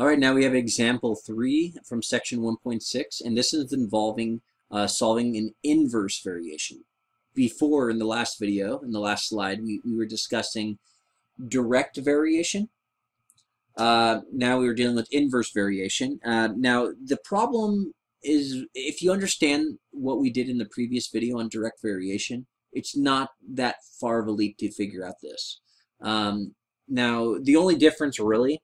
All right, now we have example three from section 1.6, and this is involving uh, solving an inverse variation. Before, in the last video, in the last slide, we, we were discussing direct variation. Uh, now we are dealing with inverse variation. Uh, now, the problem is, if you understand what we did in the previous video on direct variation, it's not that far of a leap to figure out this. Um, now, the only difference really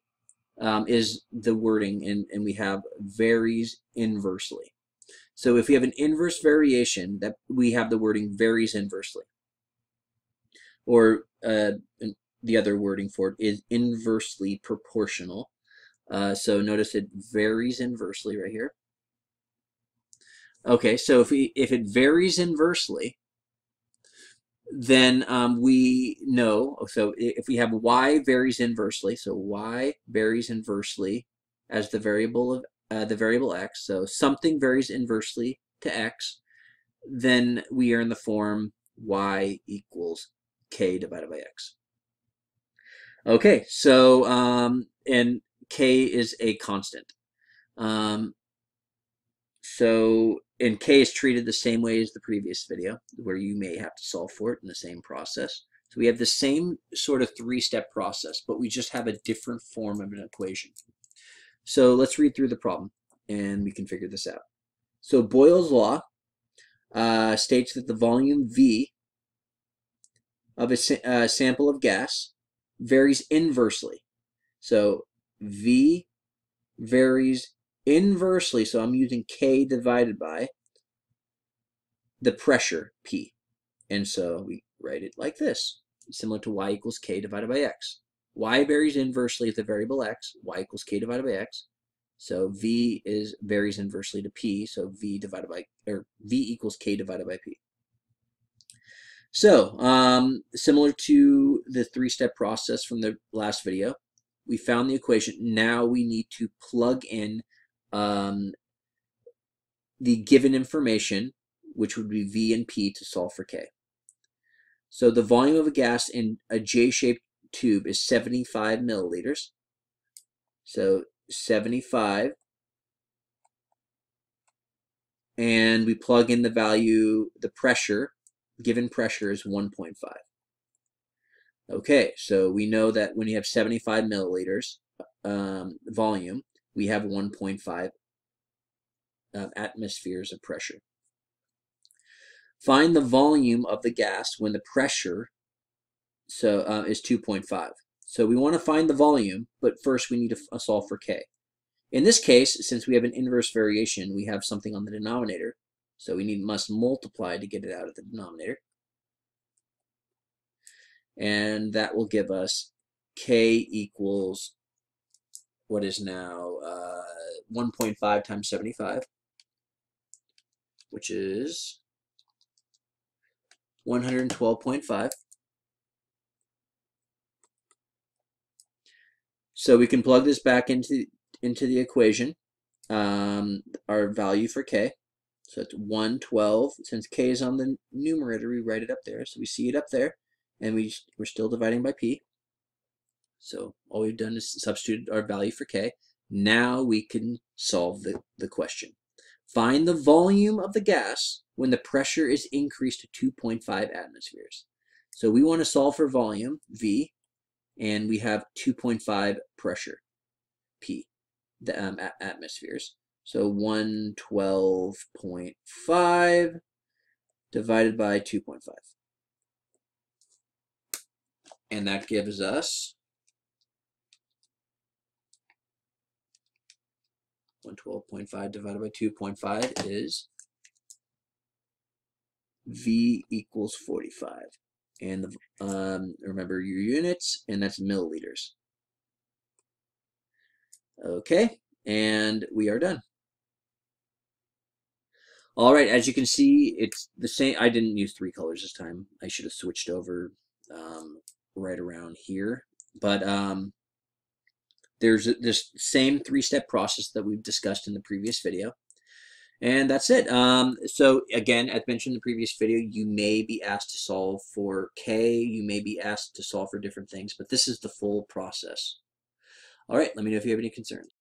um, is the wording, and, and we have varies inversely. So if we have an inverse variation, that we have the wording varies inversely. Or uh, the other wording for it is inversely proportional. Uh, so notice it varies inversely right here. Okay, so if we if it varies inversely, then um, we know, so if we have y varies inversely, so y varies inversely as the variable of uh, the variable x, so something varies inversely to x, then we are in the form y equals k divided by x. Okay, so, um, and k is a constant. Um, so and K is treated the same way as the previous video, where you may have to solve for it in the same process. So we have the same sort of three-step process, but we just have a different form of an equation. So let's read through the problem, and we can figure this out. So Boyle's law uh, states that the volume V of a sa uh, sample of gas varies inversely. So V varies inversely, so I'm using K divided by the pressure P. And so we write it like this, similar to y equals K divided by X. Y varies inversely with the variable X, y equals K divided by X. So V is varies inversely to P, so V divided by, or V equals K divided by P. So, um, similar to the three-step process from the last video, we found the equation. Now we need to plug in um, the given information, which would be V and P to solve for K. So the volume of a gas in a J-shaped tube is 75 milliliters. So 75 and we plug in the value, the pressure, given pressure is 1.5. Okay, so we know that when you have 75 milliliters um, volume, we have 1.5 uh, atmospheres of pressure. Find the volume of the gas when the pressure so uh, is 2.5. So we want to find the volume, but first we need to uh, solve for K. In this case, since we have an inverse variation, we have something on the denominator. So we need must multiply to get it out of the denominator. And that will give us K equals what is now uh, 1.5 times 75, which is 112.5. So we can plug this back into, into the equation, um, our value for k. So it's 112. Since k is on the numerator, we write it up there. So we see it up there, and we, we're still dividing by p. So all we've done is substituted our value for K. Now we can solve the, the question. Find the volume of the gas when the pressure is increased to 2.5 atmospheres. So we want to solve for volume, V, and we have 2.5 pressure, P, the um, atmospheres. So 112.5 divided by 2.5. And that gives us 112.5 divided by 2.5 is V equals 45. And the, um, remember your units, and that's milliliters. Okay, and we are done. All right, as you can see, it's the same. I didn't use three colors this time. I should have switched over um, right around here. But um, there's this same three-step process that we've discussed in the previous video. And that's it. Um, so again, as mentioned in the previous video, you may be asked to solve for K, you may be asked to solve for different things, but this is the full process. All right, let me know if you have any concerns.